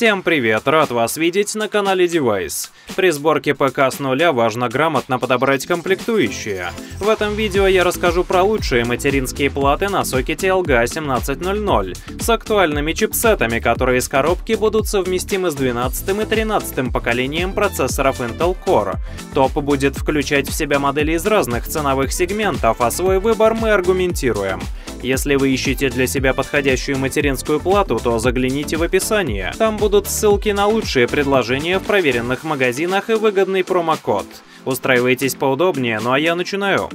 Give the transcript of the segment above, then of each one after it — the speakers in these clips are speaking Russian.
Всем привет, рад вас видеть на канале Device. При сборке ПК с нуля важно грамотно подобрать комплектующие. В этом видео я расскажу про лучшие материнские платы на сокете LGA1700 с актуальными чипсетами, которые из коробки будут совместимы с 12 и 13 поколением процессоров Intel Core. Топ будет включать в себя модели из разных ценовых сегментов, а свой выбор мы аргументируем. Если вы ищете для себя подходящую материнскую плату, то загляните в описание. Там будут ссылки на лучшие предложения в проверенных магазинах и выгодный промокод. Устраивайтесь поудобнее, ну а я начинаю.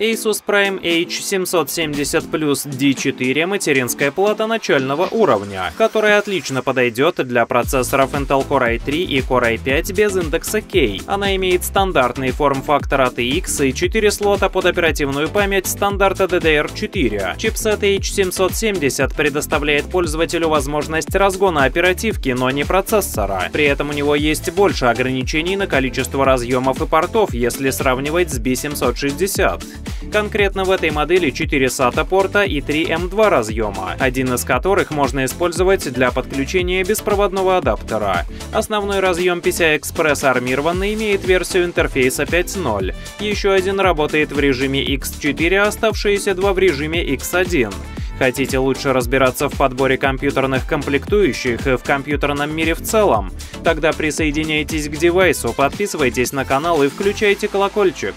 Asus Prime H770 Plus D4 материнская плата начального уровня, которая отлично подойдет для процессоров Intel Core i3 и Core i5 без индекса K. Она имеет стандартный форм-фактор ATX и 4 слота под оперативную память стандарта DDR4. Чипсет H770 предоставляет пользователю возможность разгона оперативки, но не процессора. При этом у него есть больше ограничений на количество разъемов и портов, если сравнивать с B760. Конкретно в этой модели 4 SATA порта и 3 M2 разъема, один из которых можно использовать для подключения беспроводного адаптера. Основной разъем PCI-Express армированный имеет версию интерфейса 5.0, еще один работает в режиме X4, а оставшиеся два в режиме X1. Хотите лучше разбираться в подборе компьютерных комплектующих и в компьютерном мире в целом? Тогда присоединяйтесь к девайсу, подписывайтесь на канал и включайте колокольчик.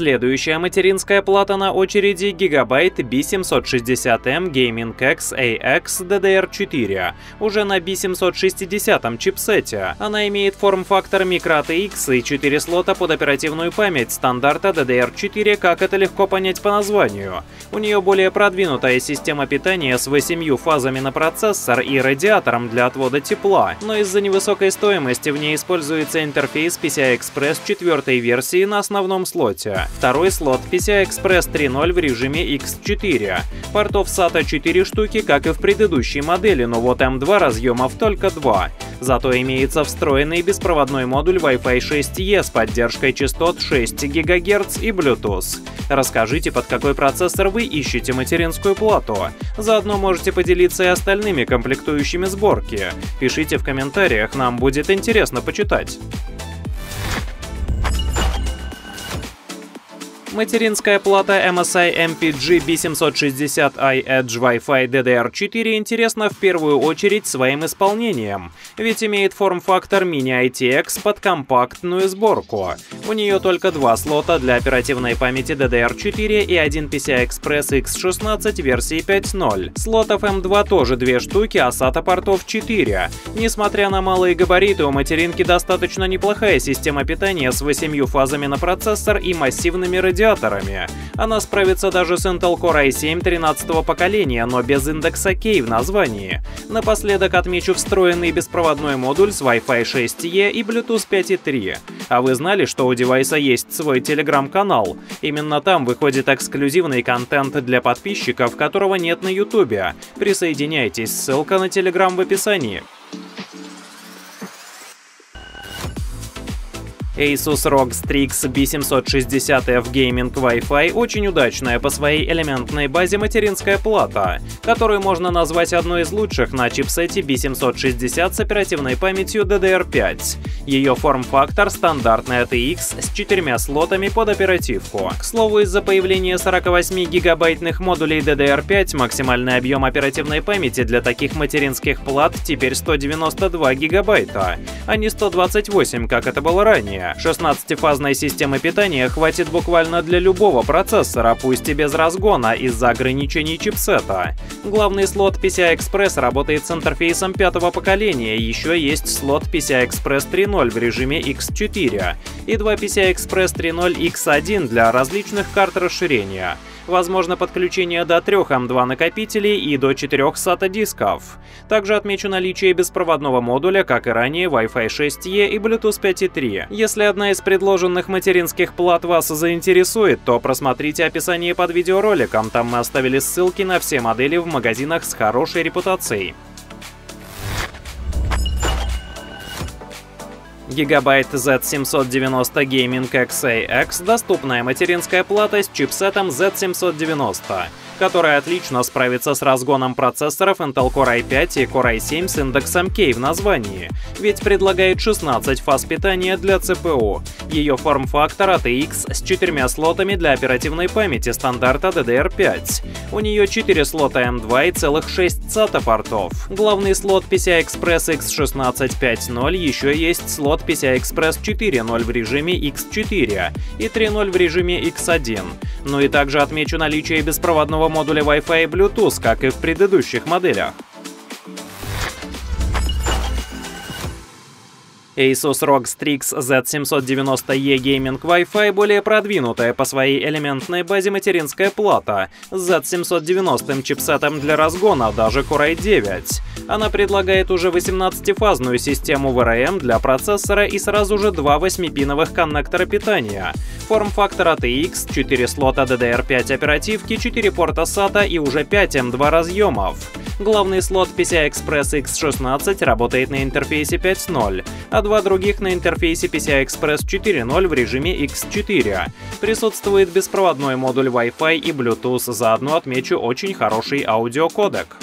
Следующая материнская плата на очереди Gigabyte B760M Gaming X AX DDR4, уже на B760 чипсете. Она имеет форм-фактор microATX и 4 слота под оперативную память стандарта DDR4, как это легко понять по названию. У нее более продвинутая система питания с 8 фазами на процессор и радиатором для отвода тепла, но из-за невысокой стоимости в ней используется интерфейс PCI-Express 4 версии на основном слоте. Второй слот PCI-Express 3.0 в режиме X4. Портов SATA 4 штуки, как и в предыдущей модели, но вот M2 разъемов только 2. Зато имеется встроенный беспроводной модуль Wi-Fi 6E с поддержкой частот 6 ГГц и Bluetooth. Расскажите, под какой процессор вы ищете материнскую плату. Заодно можете поделиться и остальными комплектующими сборки. Пишите в комментариях, нам будет интересно почитать. Материнская плата MSI MPG B760i Edge Wi-Fi DDR4 интересна в первую очередь своим исполнением, ведь имеет форм-фактор Mini ITX под компактную сборку. У нее только два слота для оперативной памяти DDR4 и один PCI-Express X16 версии 5.0. Слотов M2 тоже две штуки, а SATA портов 4. Несмотря на малые габариты, у материнки достаточно неплохая система питания с 8 фазами на процессор и массивными радиаторами радиаторами. Она справится даже с Intel Core i7 13 поколения, но без индекса K в названии. Напоследок отмечу встроенный беспроводной модуль с Wi-Fi 6E и Bluetooth 5.3. А вы знали, что у девайса есть свой телеграм-канал? Именно там выходит эксклюзивный контент для подписчиков, которого нет на ютубе. Присоединяйтесь, ссылка на телеграм в описании. Asus ROG Strix B760F Gaming Wi-Fi очень удачная по своей элементной базе материнская плата, которую можно назвать одной из лучших на чипсете B760 с оперативной памятью DDR5. Ее форм-фактор стандартный ATX с четырьмя слотами под оперативку. К слову, из-за появления 48 гигабайтных модулей DDR5 максимальный объем оперативной памяти для таких материнских плат теперь 192 гигабайта, а не 128, как это было ранее. 16-фазной системы питания хватит буквально для любого процессора, пусть и без разгона, из-за ограничений чипсета. Главный слот PCI-Express работает с интерфейсом пятого поколения, еще есть слот PCI-Express 3.0 в режиме X4 и два PCI-Express 3.0 X1 для различных карт расширения. Возможно подключение до 3 M2 накопителей и до 4 SATA дисков. Также отмечу наличие беспроводного модуля, как и ранее, Wi-Fi 6E и Bluetooth 5.3. Если одна из предложенных материнских плат вас заинтересует, то просмотрите описание под видеороликом, там мы оставили ссылки на все модели в магазинах с хорошей репутацией. Gigabyte Z790 Gaming XAX – доступная материнская плата с чипсетом Z790 которая отлично справится с разгоном процессоров Intel Core i5 и Core i7 с индексом K в названии, ведь предлагает 16 фаз питания для CPU. Ее форм-фактор ATX с четырьмя слотами для оперативной памяти стандарта DDR5. У нее 4 слота M2 и целых 6 SATA портов. Главный слот PCI-Express X16.5.0, еще есть слот PCI-Express 4.0 в режиме X4 и 3.0 в режиме X1. Ну и также отмечу наличие беспроводного модуля Wi-Fi и Bluetooth, как и в предыдущих моделях. Asus ROG Strix Z790E Gaming Wi-Fi более продвинутая по своей элементной базе материнская плата с Z790 чипсетом для разгона, даже Core i9. Она предлагает уже 18-фазную систему VRM для процессора и сразу же два 8-пиновых коннектора питания. Форм-фактор ATX, 4 слота DDR5 оперативки, 4 порта SATA и уже 5 M2 разъемов. Главный слот PCI-Express X16 работает на интерфейсе 5.0, а два других на интерфейсе PCI-Express 4.0 в режиме X4. Присутствует беспроводной модуль Wi-Fi и Bluetooth, заодно отмечу очень хороший аудиокодек.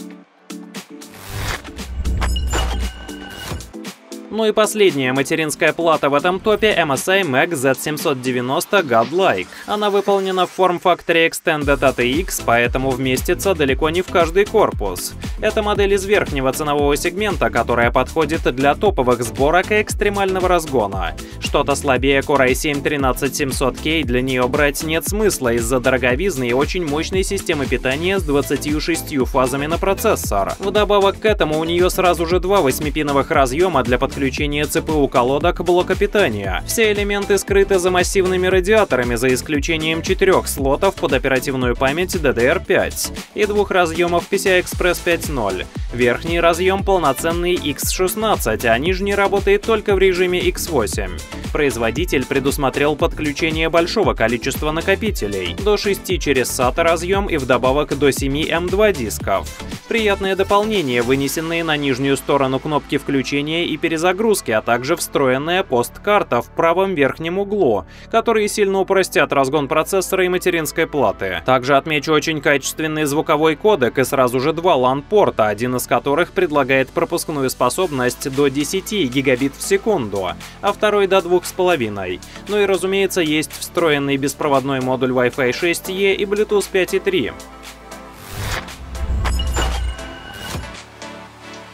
Ну и последняя материнская плата в этом топе MSI Mag Z790 Godlike. Она выполнена в форм-факторе Extended ATX, поэтому вместится далеко не в каждый корпус. Это модель из верхнего ценового сегмента, которая подходит для топовых сборок и экстремального разгона. Что-то слабее Core i7 13700K для нее брать нет смысла из-за дороговизны и очень мощной системы питания с 26 фазами на процессор. Вдобавок к этому у нее сразу же два 8-пиновых разъема для подключения подключения ЦПУ-колодок блока питания. Все элементы скрыты за массивными радиаторами, за исключением четырех слотов под оперативную память DDR5 и двух разъемов PCI-Express 5.0. Верхний разъем полноценный X16, а нижний работает только в режиме X8. Производитель предусмотрел подключение большого количества накопителей, до 6 через SATA разъем и вдобавок до 7 M2 дисков. Приятное дополнение, вынесенные на нижнюю сторону кнопки включения и перезагрузки, а также встроенная посткарта в правом верхнем углу, которые сильно упростят разгон процессора и материнской платы. Также отмечу очень качественный звуковой кодек и сразу же два LAN-порта, один из которых предлагает пропускную способность до 10 гигабит в секунду, а второй до 2,5. Ну и разумеется есть встроенный беспроводной модуль Wi-Fi 6E и Bluetooth 5.3.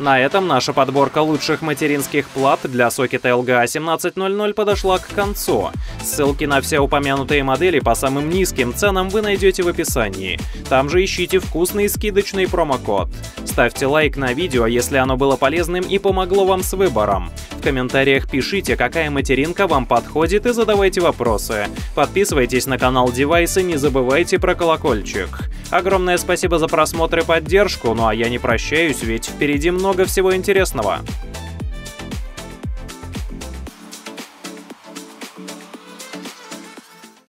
На этом наша подборка лучших материнских плат для сокета LGA 1700 подошла к концу. Ссылки на все упомянутые модели по самым низким ценам вы найдете в описании. Там же ищите вкусный скидочный промокод. Ставьте лайк на видео, если оно было полезным и помогло вам с выбором. Комментариях пишите, какая материнка вам подходит и задавайте вопросы. Подписывайтесь на канал Девайсы, не забывайте про колокольчик. Огромное спасибо за просмотр и поддержку, ну а я не прощаюсь, ведь впереди много всего интересного.